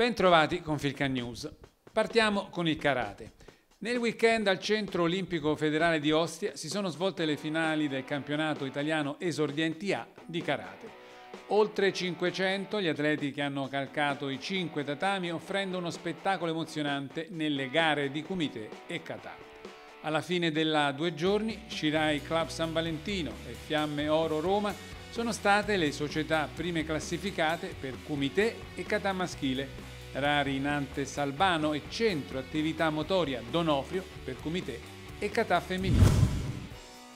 Bentrovati con Filca News. Partiamo con il karate. Nel weekend al Centro Olimpico Federale di Ostia si sono svolte le finali del campionato italiano esordienti A di karate. Oltre 500 gli atleti che hanno calcato i 5 tatami offrendo uno spettacolo emozionante nelle gare di kumite e kata. Alla fine della due giorni, Shirai Club San Valentino e Fiamme Oro Roma sono state le società prime classificate per kumite e kata maschile Rari Nantes Albano e Centro Attività Motoria Donofrio per Comité e Catà Femminile.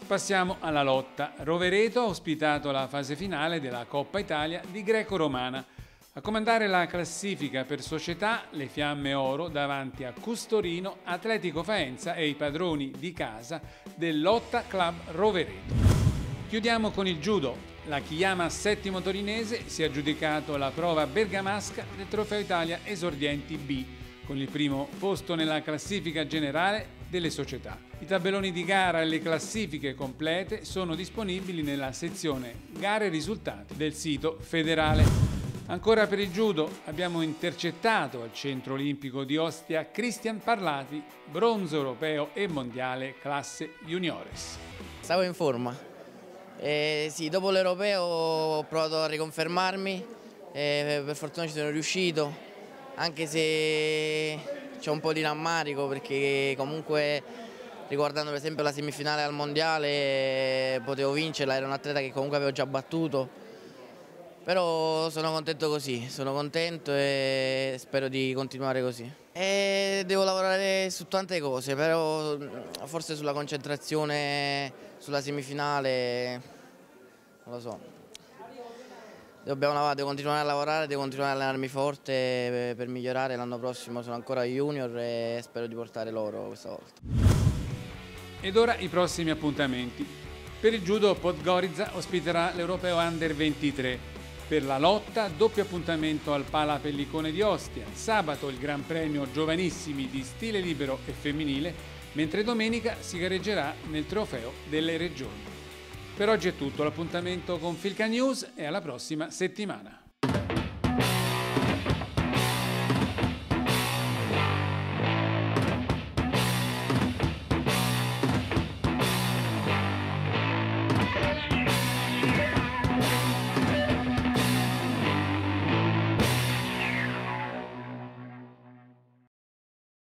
Passiamo alla lotta. Rovereto ha ospitato la fase finale della Coppa Italia di Greco-Romana. A comandare la classifica per società le Fiamme Oro davanti a Custorino, Atletico Faenza e i padroni di casa del Lotta Club Rovereto. Chiudiamo con il judo. La Chiama Settimo Torinese si è aggiudicato la prova bergamasca del Trofeo Italia Esordienti B, con il primo posto nella classifica generale delle società. I tabelloni di gara e le classifiche complete sono disponibili nella sezione Gare e risultati del sito federale. Ancora per il judo abbiamo intercettato al centro olimpico di Ostia Cristian Parlati, bronzo europeo e mondiale classe juniores. Stavo in forma, eh, sì, dopo l'Europeo ho provato a riconfermarmi e per fortuna ci sono riuscito, anche se c'è un po' di rammarico perché comunque riguardando per esempio la semifinale al mondiale potevo vincerla, era un atleta che comunque avevo già battuto, però sono contento così, sono contento e spero di continuare così. E devo lavorare su tante cose, però forse sulla concentrazione, sulla semifinale non lo so. Dobbiamo, devo continuare a lavorare, devo continuare a allenarmi forte per, migliorare. L'anno prossimo sono ancora junior e spero di portare loro questa volta. Ed ora i prossimi appuntamenti. Per il judo Podgorica ospiterà l'Europeo Under 23. Per la lotta, doppio appuntamento al Pala Pellicone di Ostia. Sabato il Gran Premio Giovanissimi di stile libero e femminile, mentre domenica si gareggerà nel Trofeo delle Regioni. Per oggi è tutto, l'appuntamento con Filca News e alla prossima settimana.